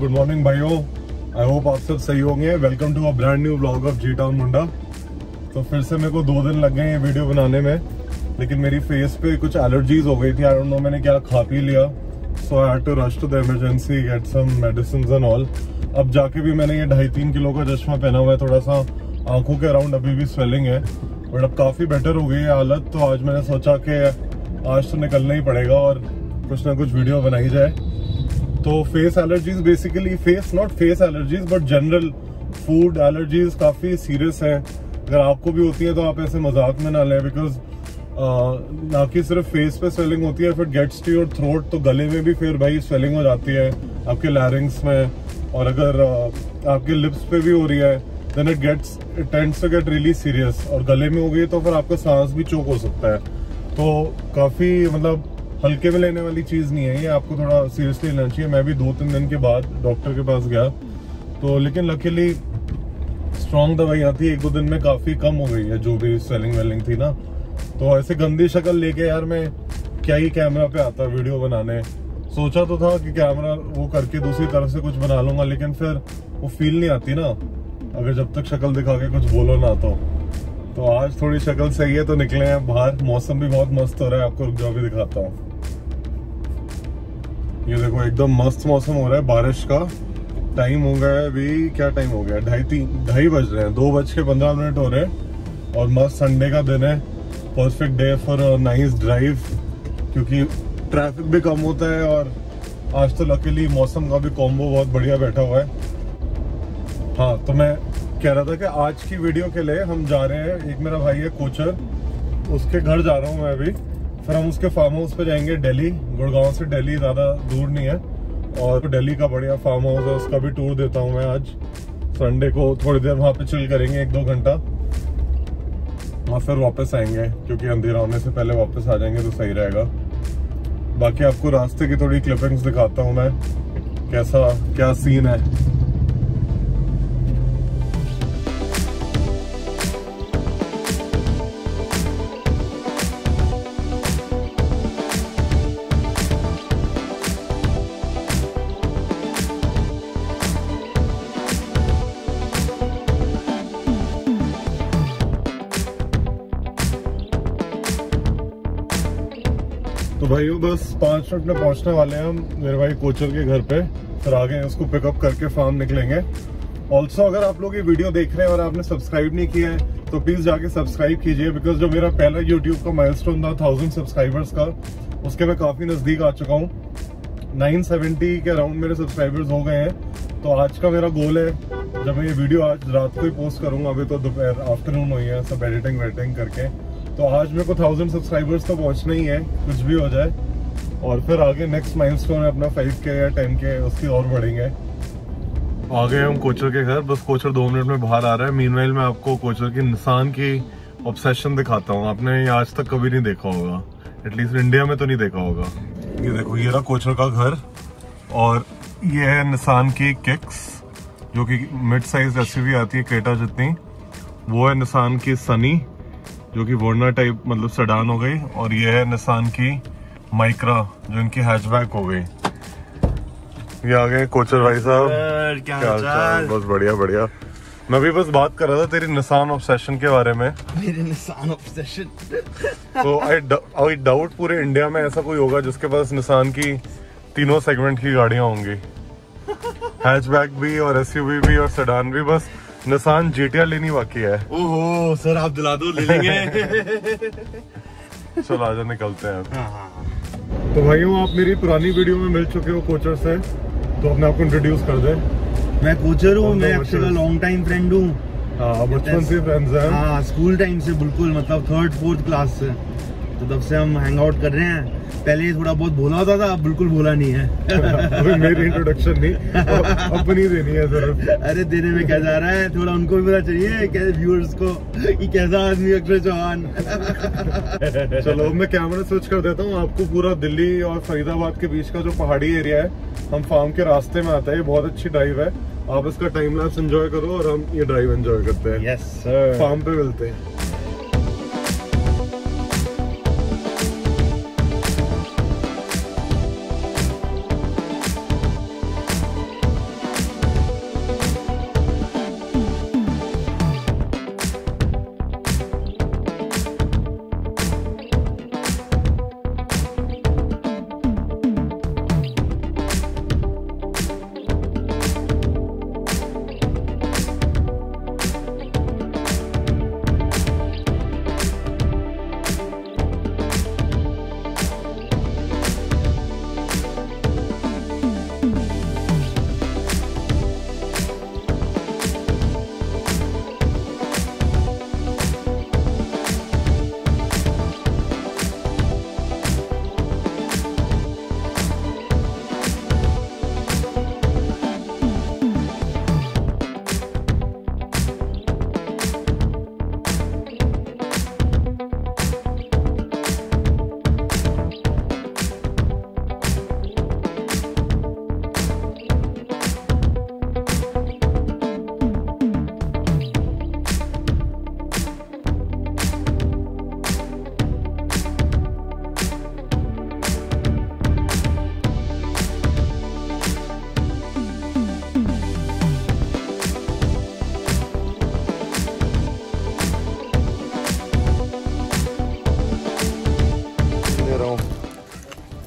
Good morning भाइयों I hope आप सब सही होंगे welcome to a brand new blog of G town Munda तो फिर से मेरे को दो दिन लग गए ये वीडियो बनाने में, लेकिन मेरी फेस पे कुछ एलर्जीज हो गई थी। आई डोंट नो मैंने क्या खा पी लिया। So I had to rush to the emergency get some medicine and all अब जाके भी मैंने ये ढाई तीन किलो का चश्मा पहना हुआ है थोड़ा सा आँखों के अराउंड अभी भी स्वेलिंग है। बट अब काफ़ी बेटर हो गई है हालत तो आज मैंने सोचा कि आज तो निकलना ही पड़ेगा और कुछ ना कुछ वीडियो बनाई जाए। तो face allergies basically face not face allergies but general food allergies काफ़ी सीरियस है। अगर आपको भी होती है तो आप ऐसे मज़ाक में ना लें बिकॉज़ ना कि सिर्फ़ फेस पे स्वेलिंग होती है फिर गेट्स टू योर थ्रोट तो गले में भी फिर भाई स्वेलिंग हो जाती है आपके लैरिंग्स में। और अगर uh, आपके लिप्स पे भी हो रही है then it gets it tends to get really serious और गले में हो गई तो फिर आपका सांस भी चोक हो सकता है। तो काफ़ी मतलब हल्के में लेने वाली चीज़ नहीं है, ये आपको थोड़ा सीरियसली लेना चाहिए। मैं भी दो तीन दिन के बाद डॉक्टर के पास गया तो लेकिन लकीली स्ट्रॉन्ग दवाई आती है एक दो दिन में काफ़ी कम हो गई है, जो भी स्वेलिंग वेलिंग थी ना। तो ऐसे गंदी शक्ल लेके यार मैं क्या ही कैमरा पे आता वीडियो बनाने। सोचा तो था कि कैमरा वो करके दूसरी तरफ़ से कुछ बना लूँगा, लेकिन फिर वो फील नहीं आती ना। अगर जब तक शक्ल दिखा के कुछ बोलो ना तो। तो आज थोड़ी शक्ल सही है तो निकले हैं बाहर। मौसम भी बहुत मस्त हो रहा है। आपको रुक जाओ भी दिखाता हूँ। ये देखो, एकदम मस्त मौसम हो रहा है बारिश का। टाइम हो गया है अभी, क्या टाइम हो गया? ढाई तीन, ढाई बज रहे हैं। दो बज के पंद्रह मिनट हो रहे हैं। और मस्त संडे का दिन है। Perfect day for nice drive क्योंकि ट्रैफ़िक भी कम होता है और आज तो लकीली मौसम का भी कॉम्बो बहुत बढ़िया बैठा हुआ है। हाँ तो मैं कह रहा था कि आज की वीडियो के लिए हम जा रहे हैं, एक मेरा भाई है, कोचर। उसके घर जा रहा हूँ मैं अभी। फिर हम उसके फार्म हाउस पे जाएँगे दिल्ली गुड़गांव से दिल्ली ज़्यादा दूर नहीं है। और दिल्ली का बढ़िया फार्म हाउस है, उसका भी टूर देता हूँ मैं आज। संडे को थोड़ी देर वहाँ पे चिल करेंगे, एक दो घंटा। और फिर वापस आएँगे, क्योंकि अंधेरा होने से पहले वापस आ जाएँगे तो सही रहेगा। बाकी आपको रास्ते की थोड़ी क्लिपिंग्स दिखाता हूँ मैं, कैसा, क्या सीन है। भाइयों बस पाँच मिनट में पहुँचने वाले हैं हम, मेरे भाई कोचर के घर पे। फिर आगे उसको पिकअप करके फार्म निकलेंगे। ऑल्सो अगर आप लोग ये वीडियो देख रहे हैं और आपने सब्सक्राइब नहीं किया है तो प्लीज़ जाके सब्सक्राइब कीजिए बिकॉज़ जो मेरा पहला यूट्यूब का माइलस्टोन था थाउज़ेंड सब्सक्राइबर्स का, उसके मैं काफ़ी नज़दीक आ चुका हूँ। 970 के अराउंड मेरे सब्सक्राइबर्स हो गए हैं। तो आज का मेरा गोल है, जब मैं ये वीडियो आज रात को ही पोस्ट करूँगा, अभी तो दोपहर आफ्टरनून हुई है, सब एडिटिंग वेडिटिंग करके। तो आज मेरे को थाउज़ेंड सब्सक्राइबर्स तो पहुँचना ही है, कुछ भी हो जाए। और फिर आगे नेक्स्ट माइलस्टोन है अपना फाइव के या टेन के उसकी और बढ़ेंगे। आ गए हम कोचर के घर, बस कोचर दो मिनट में बाहर आ रहा है। मीन मैं आपको कोचर की निशान की ऑब्सेशन दिखाता हूँ। आपने ये आज तक कभी नहीं देखा होगा। एटलीस्ट इंडिया में तो नहीं देखा होगा। ये देखो, ये रहा कोचर का घर। और ये है निशान की किक्स जो कि मिड साइज़ एस आती है, केटा जितनी। वो है निशान की सनी। जो कि वर्ना टाइप मतलब सडान हो गई और ये है निशान की माइक्रा जो इनकी हैचबैक हो गई। ये आ गए कोचर भाई साहब। क्या हाल? बस बढ़िया बढ़िया। मैं भी बस बात कर रहा था तेरी निशान ऑब्सेशन के बारे में। मेरे निशान ऑब्सेशन तो आई आई डाउट पूरे इंडिया में ऐसा कोई होगा जिसके पास निशान की तीनों सेगमेंट की गाड़ियाँ होंगी। हैचबैक भी और एसयूवी भी और सेडान भी बस। निशान जीटीआर लेनी बाकी है। ओहो सर आप दिला दो ले लेंगे। चलो आजा निकलते हैं। हाँ, हाँ। तो भाइयों आप मेरी पुरानी वीडियो में मिल चुके हो कोचर से तो अपने आपको इंट्रोड्यूस कर दे। मैं कोचर हूँ मैं कोचर? लॉन्ग टाइम फ्रेंड हूँ। हाँ बचपन से फ्रेंड्स हैं। हाँ स्कूल टाइम से बिल्कुल मतलब थर्ड फोर्थ क्लास से। तो तब से हम हैंग आउट कर रहे हैं। पहले ये थोड़ा बहुत बोला होता था अब बिल्कुल बोला नहीं है। मेरी इंट्रोडक्शन नहीं अपनी देनी है सिर्फ़ अरे देने में क्या जा रहा है? थोड़ा उनको भी पता चाहिए कैसे व्यूअर्स को कि कैसा आदमी अक्षय चौहान। चलो मैं कैमरा स्विच कर देता हूँ। आपको पूरा दिल्ली और फरीदाबाद के बीच का जो पहाड़ी एरिया है हम फार्म के रास्ते में आता है। ये बहुत अच्छी ड्राइव है। आप इसका टाइम लैप्स एंजॉय करो और हम ये ड्राइव एंजॉय करते हैं। यस सर फार्म पे मिलते हैं।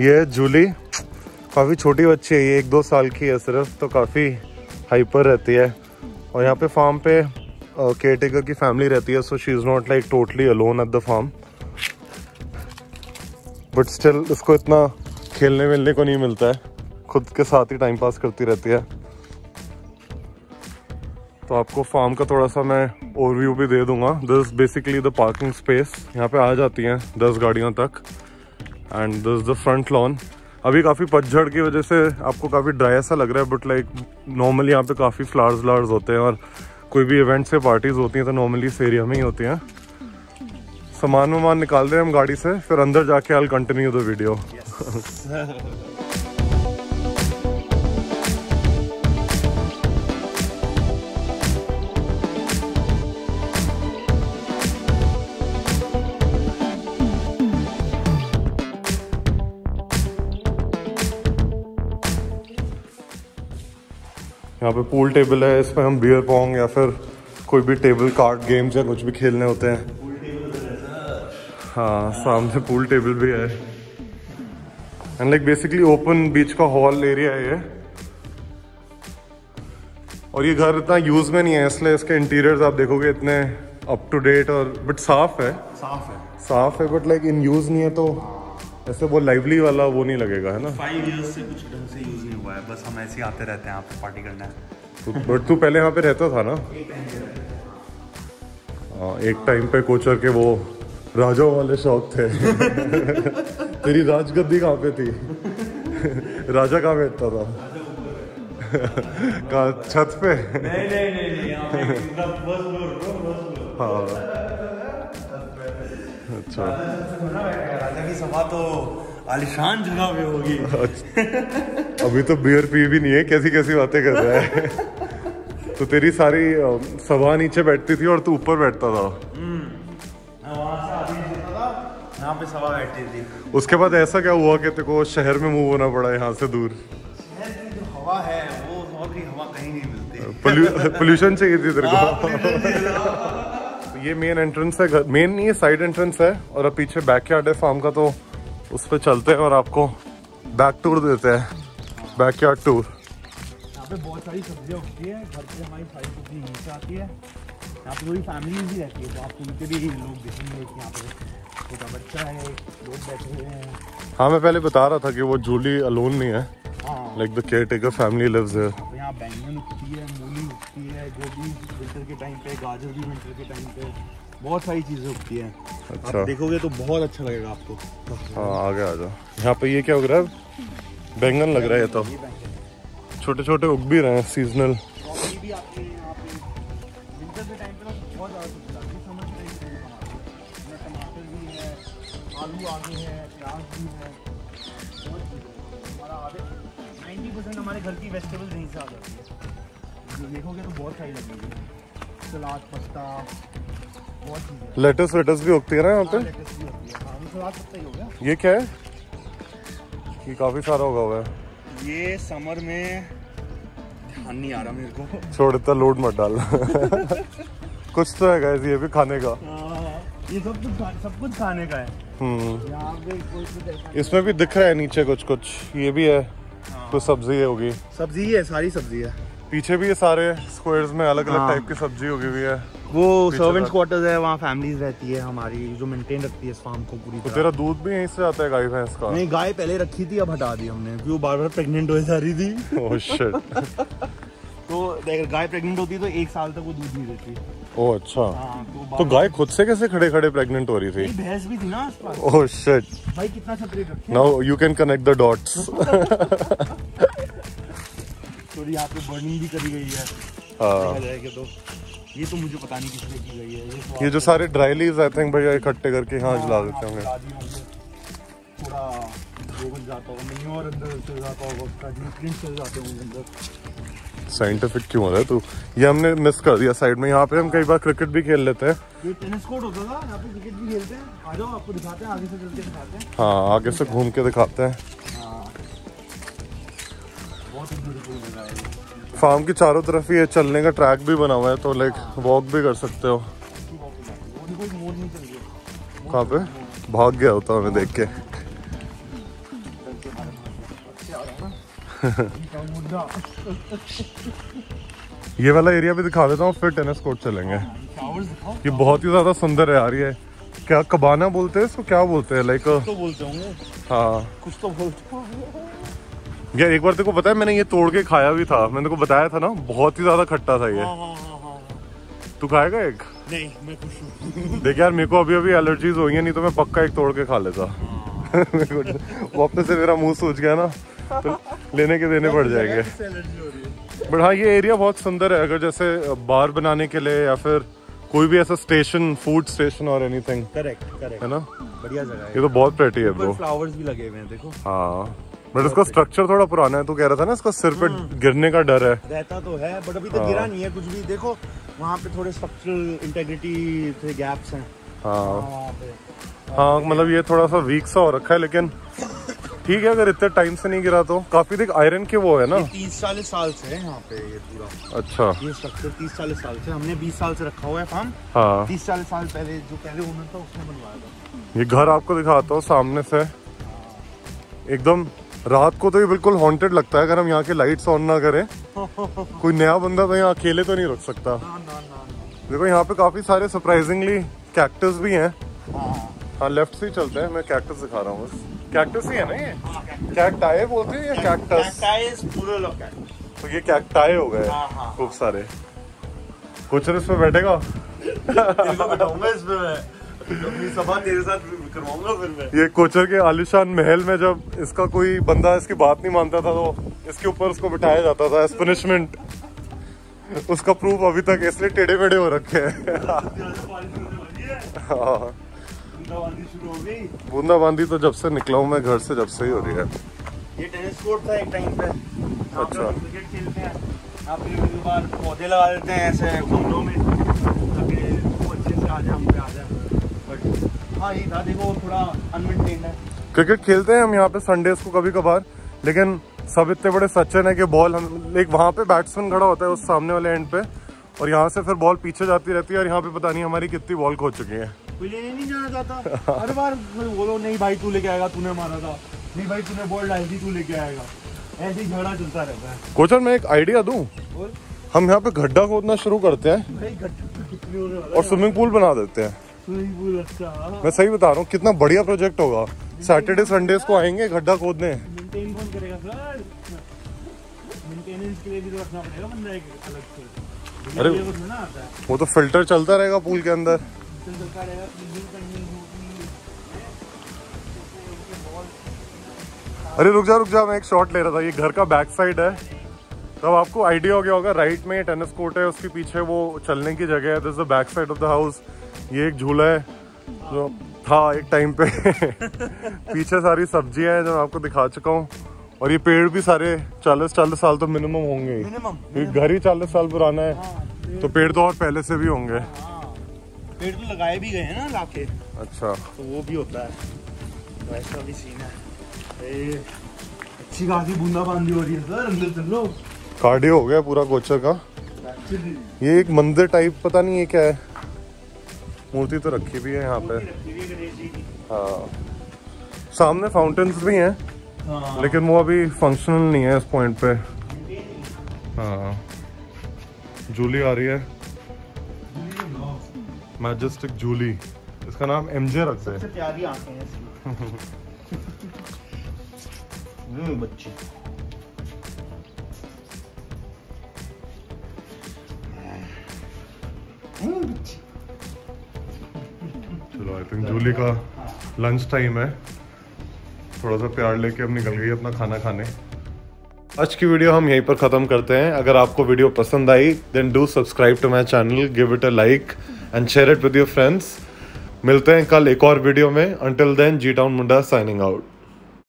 ये जूली, काफ़ी छोटी बच्ची है ये, एक दो साल की है सिर्फ़ तो काफ़ी हाइपर रहती है। और यहाँ पे फार्म पे केयर टेकर की फैमिली रहती है so she is not like totally alone at the farm but still इसको इतना खेलने मिलने को नहीं मिलता है। खुद के साथ ही टाइम पास करती रहती है। तो आपको फार्म का थोड़ा सा मैं ओवरव्यू भी दे दूँगा। This basically the parking space यहाँ पे आ जाती हैं दस गाड़ियों तक। And this the front lawn अभी काफ़ी पतझड़ की वजह से आपको काफ़ी ड्राई ऐसा लग रहा है बट लाइक नॉर्मली यहाँ पे काफ़ी फ्लावर्स व्लार्स होते हैं और कोई भी इवेंट्स या पार्टीज़ होती हैं तो नॉर्मली इस एरिया में ही होती हैं। सामान वामान निकाल दें हम गाड़ी से, फिर अंदर जाके आई कंटिन्यू द वीडियो यहाँ पे पूल टेबल है इसमें हम बियर पोंग या फिर कोई भी टेबल कार्ड गेम्स या कुछ भी खेलने होते हैं। हाँ। सामने पूल टेबल भी है। एंड लाइक बेसिकली ओपन बीच का हॉल एरिया है ये। और ये घर इतना यूज़ में नहीं है इसलिए इसके इंटीरियर्स आप देखोगे इतने अप टू डेट और बट साफ़ है। साफ़ है। साफ़ है बट लाइक इन यूज़ नहीं है तो ऐसे वो लाइवली वाला वो नहीं लगेगा है ना? फाइव इयर्स से कुछ ढंग से यूज़ नहीं हुआ है बस हम ऐसे ही आते रहते हैं यहाँ पे पार्टी करने तो बट तू पहले यहाँ पे रहता था ना? हाँ एक टाइम पे कोचर के वो राजाओं वाले शौक थे। तेरी राजगद्दी कहाँ पे थी? राजा कहाँ बैठता था? कहाँ छत पे? नहीं नहीं नहीं नहीं हाँ। अच्छा। राजा की सभा तो आलिशान जगह पे होगी। अभी तो बियर पी भी नहीं है कैसी कैसी बातें कर रहा है? तो तेरी सारी सभा नीचे बैठती थी और तू ऊपर बैठता था? मैं वहाँ से आदमी होता था यहाँ पे सभा बैठती थी। उसके बाद ऐसा क्या हुआ कि तेको शहर में मूव होना पड़ा यहाँ से दूर? शहर की जो हवा है वो और की हवा कहीं नहीं मिलती। पोल्यूशन चाहिए थी तेरे को। ये मेन एंट्रेंस है मेन नहीं है साइड एंट्रेंस है और अब पीछे बैक यार्ड है फार्म का तो उस पर चलते हैं और आपको बैक टूर देते हैं। बैक यार्ड टूर यहाँ पे बहुत सारी सब्ज़ियाँ उगती है घर पे हमारी सारी सब्ज़ी यहीं से आती है। यहाँ पे पूरी फैमिली भी रहती है तो आप उनके भी लोग देखेंगे कि यहाँ पे छोटा बच्चा है लोग बैठे हुए हैं। हाँ मैं पहले बता रहा था कि वो जूली अलोन नहीं है। Like the care taker family lives है यहाँ बैंगन उगती है है गोभी विंटर के टाइम पे गाजर भी विंटर के टाइम पे। बहुत सारी चीज़ें उगती हैं। अच्छा। आप देखोगे तो बहुत अच्छा लगेगा आपको। हाँ आगे आ जाओ यहाँ पे ये क्या उग रहा है? बैंगन लग रहा है तो। छोटे छोटे उग भी रहे हैं सीजनल है। तो है है है आलू आगे है प्याज भी है। हैं। हमारा आधे नाइन्टी परसेंट हमारे घर की वेजिटेबल्स यहीं से आ जाती है। देखोगे तो बहुत सारी लगेगी सलाद पत्ता बहुत चीज़ें लेटस वेटस भी उगती है ना यहाँ पे? है हाँ ही हो ये क्या है? ये काफ़ी सारा होगा हुआ है। ये समर में ध्यान नहीं आ रहा मेरे को। छोड़ इतना लोड मत डाल। कुछ तो है ये भी खाने का। ये सब कुछ सब कुछ खाने का है। हम्म। इसमें भी दिख रहा है नीचे कुछ कुछ ये भी है। हाँ। तो सब्ज़ी होगी। सब्ज़ी ही है सारी सब्ज़ी है। पीछे भी ये सारे स्क्वायर्स में अलग अलग। टाइप की सब्ज़ी होगी हुई है। वो सर्वेंट्स क्वार्टर्स है वहाँ फैमिलीज़ रहती है हमारी जो मेंटेन रखती है इस फार्म को पूरी तो तेरा दूध भी यहीं से आता है गाय भैंस का? नहीं गाय पहले रखी थी अब हटा दी हमने क्योंकि वो बार बार प्रेग्नेंट हो जा रही थी। ओह शिट तो अगर गाय प्रेग्नेंट होती तो एक साल तक वो दूध नहीं देती। ओह अच्छा। हाँ तो, तो गाय खुद से कैसे खड़े खड़े प्रेग्नेंट हो रही थी? भैंस भी थी ना ओह शिट भाई कितना separate now you can connect the dots थोड़ी यहाँ पे बर्निंग भी करी गई है। हाँ। जाएगा तो। ये तो मुझे पता नहीं किसने की गई है। ये तो ये जो सारे ड्राई लीव्स आई थिंक भैया इकट्ठे करके यहाँ जला देते होंगे। थोड़ा जाता होगा नहीं और अंदर चल जाता होगा उसका न्यूट्रिएंट्स चल जाते होंगे अंदर। साइंटिफिक क्यों हो रहा है तू? ये हमने मिस कर दिया साइड में। यहाँ पे हम कई बार क्रिकेट भी खेल लेते हैं। ये टेनिस कोर्ट होता था यहाँ पे क्रिकेट भी खेलते हैं। आ जाओ आपको दिखाते हैं आगे से चल के दिखाते हैं। हाँ आगे से घूम के दिखाते हैं। फार्म की चारों तरफ़ ये चलने का ट्रैक भी बना हुआ है तो लाइक वॉक भी कर सकते हो। कहाँ पे? भाग गया होता हमें देख के। ये वाला एरिया भी दिखा देता हूँ फिर टेनिस कोर्ट चलेंगे। ये बहुत ही ज़्यादा सुंदर है यार ये। क्या कबाना बोलते हैं इसको? क्या बोलते हैं? लाइक तो बोलते होंगे। हाँ। कुछ तो बोलते यार एक बार तेरे को पता है मैंने ये तोड़ के खाया भी था। मैंने को बताया था ना बहुत ही ज़्यादा खट्टा था ये। हाँ हाँ हाँ तू खाएगा एक? नहीं मैं खुश हूँ। देख यार मेरे को अभी अभी एलर्जीज हुई है नहीं तो मैं पक्का एक तोड़ के खा लेता। को वापस से मेरा मुँह सूज गया ना तो लेने के देने पड़ जाएँगे। बट हाँ ये एरिया बहुत सुंदर है अगर जैसे बार बनाने के लिए या फिर कोई भी ऐसा स्टेशन फ़ूड स्टेशन और एनीथिंग करेक्ट करेक्ट है ना? बढ़िया जगह है। ये तो बहुत प्रेटी है ब्रो फ्लावर्स भी लगे हुए हैं देखो। हाँ। बट इसका स्ट्रक्चर थोड़ा पुराना है तू कह रहा था ना इसका सिर पे गिरने का डर है। रहता तो है बट अभी तक गिरा नहीं है कुछ भी। देखो वहाँ पे थोड़े स्ट्रक्चरल इंटेग्रिटी थे गैप्स हैं। हाँ। हाँ मतलब ये थोड़ा सा वीक सा हो रखा है लेकिन ठीक है अगर इतने टाइम से नहीं गिरा तो। काफ़ी देख आयरन के वो है ना। तीस चालीस साल से है यहाँ पे ये पूरा। अच्छा। ये स्ट्रक्चर तीस चालीस साल से। हमने बीस साल से रखा हुआ है फार्म हाँ। तीस चालीस साल पहले जो पहले ओनर था उसने बनवाया था। ये घर आपको दिखाता हूँ सामने से। एकदम रात को तो ये बिल्कुल हॉन्टेड लगता है अगर हम यहाँ के लाइट्स ऑन ना करें। कोई नया बंदा तो यहाँ अकेले तो नहीं रख सकता। ना ना ना देखो यहाँ पे काफ़ी सारे सरप्राइजिंगली कैक्टस भी हैं। हाँ हाँ। लेफ़्ट से ही चलते हैं मैं कैक्टस दिखा रहा हूँ बस। कैक्टस ही है ना ये? कैक्टाए बोलते हैं या कैक्टस. तो ये कैक्टाए हो गए हाँ, हाँ। खूब सारे। कुछ इस पे बैठेगा। इसमें मैं अपनी सभा तेरे साथ करवाऊँगा फिर मैं। ये कोचर के आलिशान महल में जब इसका कोई बंदा इसकी बात नहीं मानता था तो इसके ऊपर उसको बिठाया जाता था एज पनिशमेंट उसका प्रूफ अभी तक इसलिए टेढ़े मेढ़े हो रखे हैं। हाँ बूंदाबांदी तो जब से निकला हूँ मैं घर से जब से ही हो रही है। ये टेनिस कोर्ट था एक टाइम पे। अच्छा। क्रिकेट खेलते हैं। पौधे लगा देते हैं ऐसे गमलों में। ताकि वो अच्छे से आ जाए हम पे आ जाए। हाँ था। देखो थोड़ा अनमेंटेन्ड है। क्रिकेट खेलते हैं हम यहाँ पे संडेज को कभी कभार लेकिन सब इतने बड़े सच्चन है कि बॉल हम एक वहाँ पे बैट्समैन खड़ा होता है उस सामने वाले एंड पे और यहाँ से फिर बॉल पीछे जाती रहती है और यहाँ पे पता नहीं हमारी कितनी बॉल खो चुकी है। कोई लेने नहीं जाना चाहता। हर बार बोलो नहीं भाई तू लेके आएगा तूने मारा था। नहीं भाई तूने बॉल डाली थी तू लेके आएगा। ऐसे ही झगड़ा चलता रहता है। कोचर मैं एक आइडिया दूँ? हम यहाँ पे गड्ढा खोदना शुरू करते हैं वाला और स्विमिंग पूल बना देते हैं। मैं सही बता रहा हूँ कितना बढ़िया प्रोजेक्ट होगा। सैटरडे संडे को आएँगे गड्ढा खोदने। मेंटेन कौन करेगा सर? मेंटेनेंस के लिए भी तो अरे- वो तो फ़िल्टर चलता रहेगा पूल के अंदर। अरे रुक जा रुक जा मैं एक शॉट ले रहा था। ये घर का बैक साइड है। तब आपको आइडिया हो गया होगा राइट में टेनिस कोर्ट है उसके पीछे वो चलने की जगह है। This the back side of the house ये एक झूला है जो था एक टाइम पे। पीछे सारी सब्ज़ियाँ हैं जो मैं आपको दिखा चुका हूँ। और ये पेड़ भी सारे चालीस चालीस साल तो मिनिमम होंगे। ये घर ही चालीस साल पुराना है। हाँ तो पेड़ तो और पहले से भी होंगे। हाँ पेड़ तो लगाए भी गए हैं ना लाके। अच्छा। तो वो भी होता है। तो ऐसा भी सीन है। अच्छी खासी बूंदाबांदी हो रही है सर अंदर चल लो। कार्डियो हो गया पूरा कोचर का। ये एक मंदिर टाइप पता नहीं ये क्या है। मूर्ति तो रखी भी है यहाँ पे। है। जी सामने फाउंटेन्स भी हैं हाँ। लेकिन वो अभी फंक्शनल नहीं है इस पॉइंट पे। हाँ। जूली आ रही है। मैजेस्टिक जूली इसका नाम एमजे रखते सबसे हैं बच्ची। जूली का लंच टाइम है। थोड़ा सा प्यार लेके अब निकल गई अपना खाना खाने। आज की वीडियो हम यहीं पर ख़त्म करते हैं। अगर आपको वीडियो पसंद आई then do subscribe to my channel give it a like and share it with your friends मिलते हैं कल एक और वीडियो में। Until then G town Munda signing out